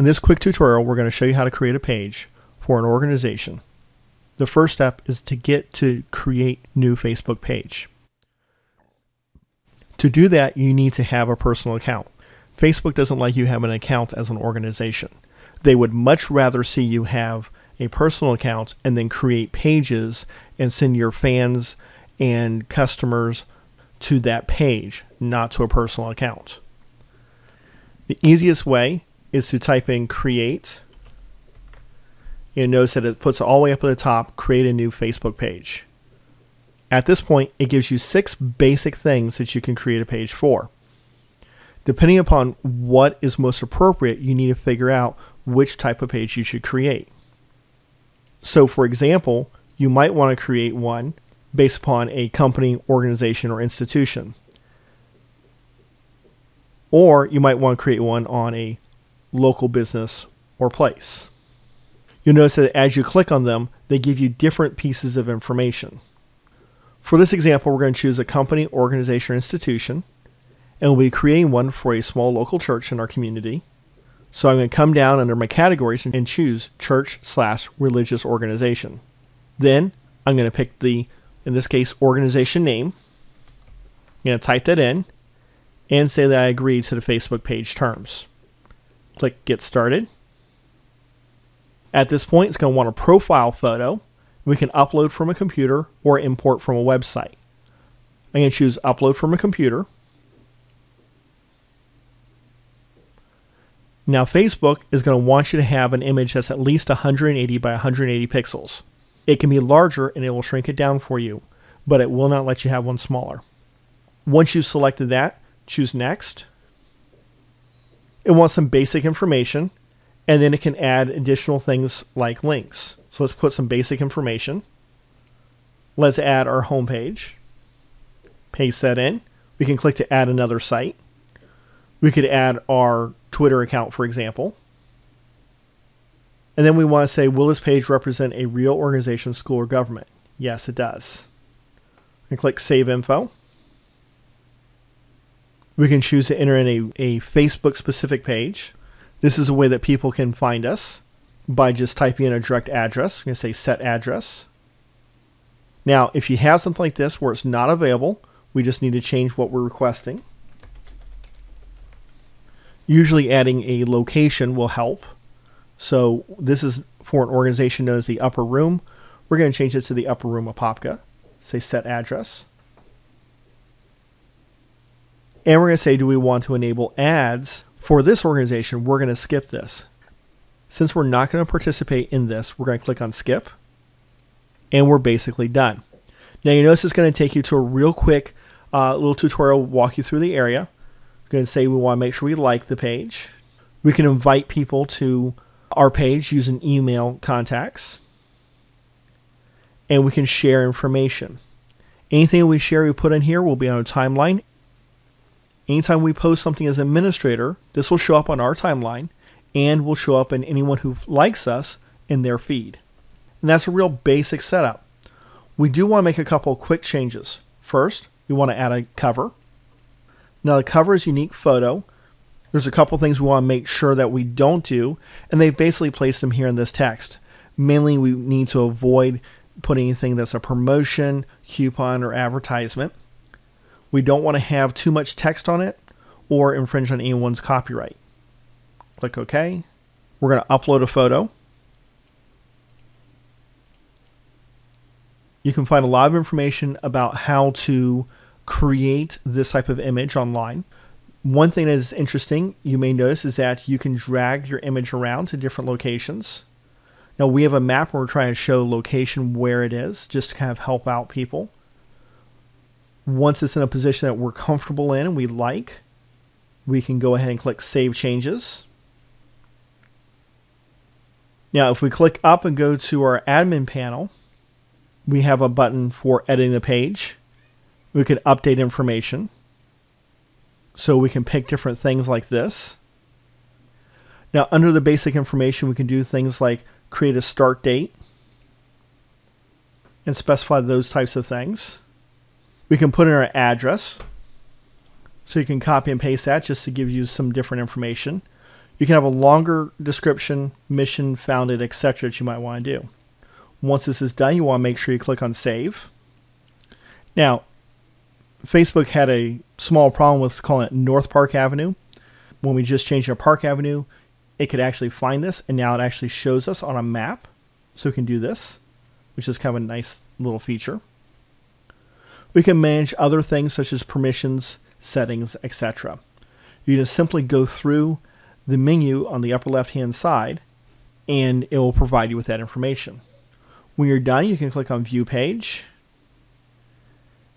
In this quick tutorial, we're going to show you how to create a page for an organization. The first step is to get to create new Facebook page. To do that, you need to have a personal account. Facebook doesn't like you have an account as an organization. They would much rather see you have a personal account and then create pages and send your fans and customers to that page, not to a personal account. The easiest way is to type in create. You notice that it puts all the way up at the top, create a new Facebook page. At this point, it gives you six basic things that you can create a page for. Depending upon what is most appropriate, you need to figure out which type of page you should create. So, for example, you might want to create one based upon a company, organization, or institution. Or you might want to create one on a local business or place. You'll notice that as you click on them, they give you different pieces of information. For this example, we're going to choose a company, organization, or institution, and we'll be creating one for a small local church in our community. So I'm going to come down under my categories and choose church slash religious organization. Then I'm going to pick the, in this case, organization name. I'm going to type that in and say that I agree to the Facebook page terms. Click Get Started. At this point, it's going to want a profile photo. We can upload from a computer or import from a website. I'm going to choose Upload from a computer. Now, Facebook is going to want you to have an image that's at least 180 by 180 pixels. It can be larger and it will shrink it down for you, but it will not let you have one smaller. Once you've selected that, choose Next. It wants some basic information, and then it can add additional things like links. So let's put some basic information. Let's add our homepage. Paste that in. We can click to add another site. We could add our Twitter account, for example. And then we want to say, will this page represent a real organization, school, or government? Yes, it does. And click Save Info. We can choose to enter in a, a Facebook specific page. This is a way that people can find us by just typing in a direct address. I'm going to say set address. Now, if you have something like this where it's not available, we just need to change what we're requesting. Usually adding a location will help. So this is for an organization known as the Upper Room. We're going to change it to the Upper Room Apopka. Say set address. And we're going to say, do we want to enable ads for this organization? We're going to skip this. Since we're not going to participate in this, we're going to click on skip. And we're basically done. Now you notice it's going to take you to a real quick uh, little tutorial, walk you through the area. We're going to say we want to make sure we like the page. We can invite people to our page using email contacts. And we can share information. Anything we share we put in here will be on a timeline Anytime we post something as administrator, this will show up on our timeline and will show up in anyone who likes us in their feed. And that's a real basic setup. We do want to make a couple quick changes. First, we want to add a cover. Now the cover is unique photo. There's a couple things we want to make sure that we don't do, and they've basically placed them here in this text. Mainly we need to avoid putting anything that's a promotion, coupon, or advertisement. We don't want to have too much text on it or infringe on anyone's copyright. Click OK. We're going to upload a photo. You can find a lot of information about how to create this type of image online. One thing that is interesting, you may notice, is that you can drag your image around to different locations. Now we have a map where we're trying to show location where it is, just to kind of help out people once it's in a position that we're comfortable in and we like, we can go ahead and click Save Changes. Now, if we click up and go to our admin panel, we have a button for editing the page. We can update information. So we can pick different things like this. Now, under the basic information, we can do things like create a start date and specify those types of things. We can put in our address. So you can copy and paste that just to give you some different information. You can have a longer description, mission, founded, etc. that you might want to do. Once this is done, you want to make sure you click on save. Now, Facebook had a small problem with calling it North Park Avenue. When we just changed to Park Avenue, it could actually find this, and now it actually shows us on a map. So we can do this, which is kind of a nice little feature. We can manage other things such as permissions, settings, etc. You just simply go through the menu on the upper left hand side and it will provide you with that information. When you're done, you can click on View Page.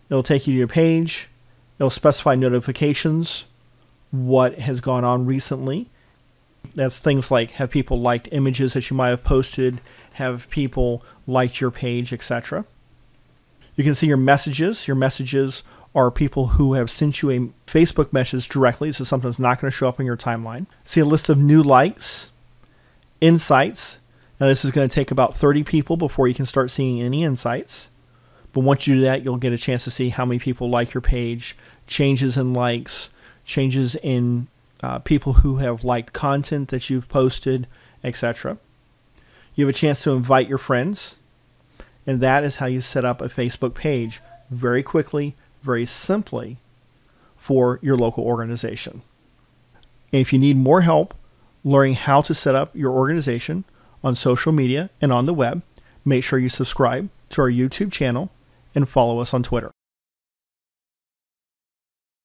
It'll take you to your page. It'll specify notifications, what has gone on recently. That's things like have people liked images that you might have posted, have people liked your page, etc. You can see your messages. Your messages are people who have sent you a Facebook message directly, so something that's not going to show up in your timeline. See a list of new likes, insights. Now, this is going to take about 30 people before you can start seeing any insights. But once you do that, you'll get a chance to see how many people like your page, changes in likes, changes in uh, people who have liked content that you've posted, etc. You have a chance to invite your friends, and that is how you set up a Facebook page very quickly, very simply for your local organization. And if you need more help learning how to set up your organization on social media and on the web, make sure you subscribe to our YouTube channel and follow us on Twitter.